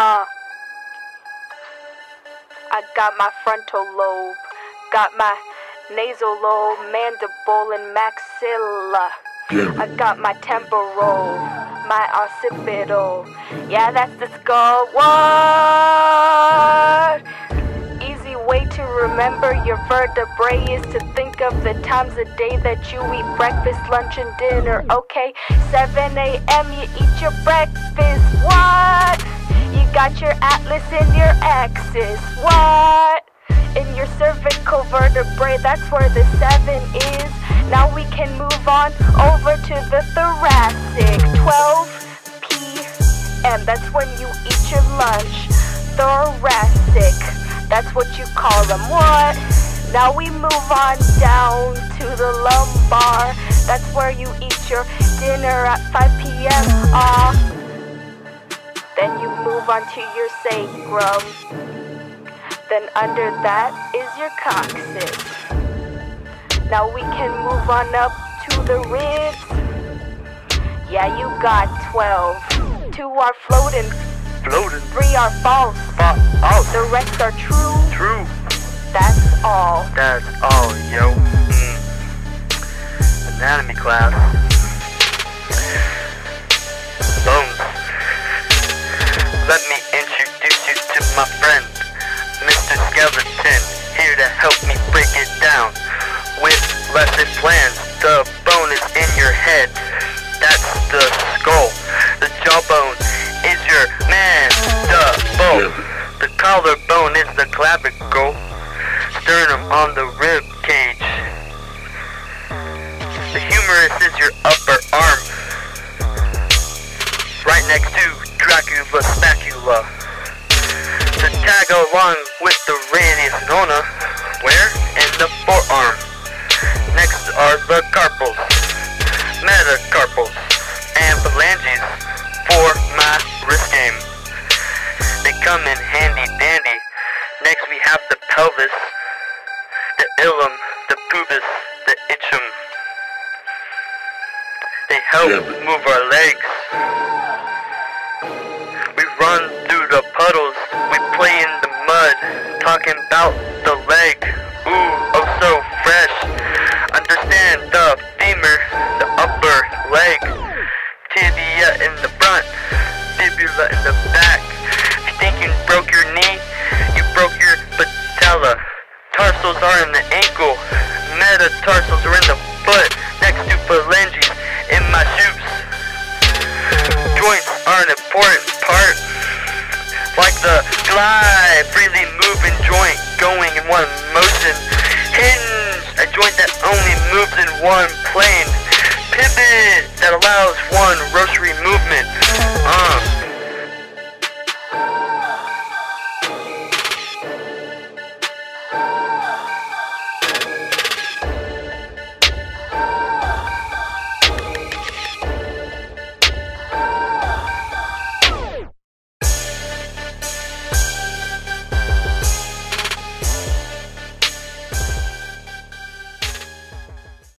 Uh, I got my frontal lobe, got my nasal lobe, mandible, and maxilla. I got my temporal, my occipital. Yeah, that's the skull. What? Easy way to remember your vertebrae is to think of the times a day that you eat breakfast, lunch, and dinner. Okay, 7 a.m. you eat your breakfast. Got your atlas in your axis. What? In your cervical vertebrae, that's where the 7 is. Now we can move on over to the thoracic. 12 p.m. That's when you eat your lunch. Thoracic. That's what you call them. What? Now we move on down to the lumbar. That's where you eat your dinner at 5 p.m. Ah. Then you move on your sacrum. Then under that is your coccyx. Now we can move on up to the ribs. Yeah, you got 12. Two are floating, Floating. three are false. Fa- out. The rest are true. True. That's all. That's all, yo. Mm. Anatomy class. Let me introduce you to my friend, Mr. Skeleton, here to help me break it down with lesson plans. The bone is in your head. That's the skull. The jawbone is your man. The bone. The collarbone is the clavicle. Sternum on the rib cage. The humerus is your upper arm. Right next to Dracula spacula. Along with the radius nona. Where? In the forearm. Next are the carpals, metacarpals, and phalanges for my wrist game. They come in handy dandy. Next we have the pelvis, the ilium, the pubis, the ischium. They help move our legs. Talking about the leg. Ooh, oh so fresh. Understand the femur, the upper leg, tibia in the front, fibula in the back. If you think you broke your knee, you broke your patella. Tarsals are in the ankle, metatarsals are in the foot, next to phalanges in my shoes. Joints are an important part, like the glide, freely moving movement that allows one rosary movement.